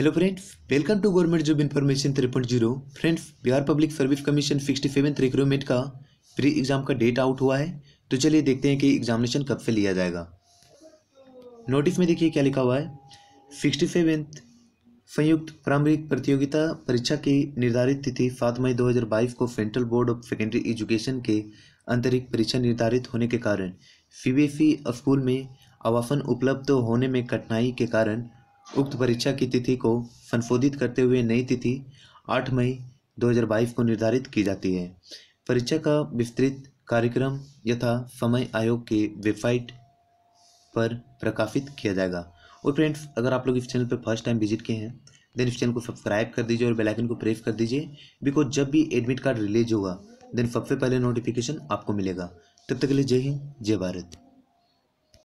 Hello friends welcome to government job information three point zero friends Bihar public service commission sixty seven recruitment का pre exam का date out हुआ है तो चलिए देखते हैं कि एग्जामिनेशन कब से लिया जाएगा। नोटिस में देखिए क्या लिखा हुआ है। सिक्सटी सेवेंथ संयुक्त प्रारंभिक प्रतियोगिता परीक्षा की निर्धारित तिथि सात मई 2022 को central board of secondary education के अंतरिक्ष परीक्षा निर्धारित होने के कारण सीबीएसई स्कूल में आवासन उपलब्ध होने में कठिनाई के कारण उक्त परीक्षा की तिथि को संशोधित करते हुए नई तिथि 8 मई 2022 को निर्धारित की जाती है। परीक्षा का विस्तृत कार्यक्रम यथा समय आयोग के वेबसाइट पर प्रकाशित किया जाएगा। और फ्रेंड्स, अगर आप लोग इस चैनल पर फ़र्स्ट टाइम विज़िट किए हैं, देन इस चैनल को सब्सक्राइब कर दीजिए और बेल आइकन को प्रेस कर दीजिए, बिकॉज़ जब भी एडमिट कार्ड रिलीज़ होगा, देन सबसे पहले नोटिफिकेशन आपको मिलेगा। तब तक के लिए जय हिंद, जय भारत।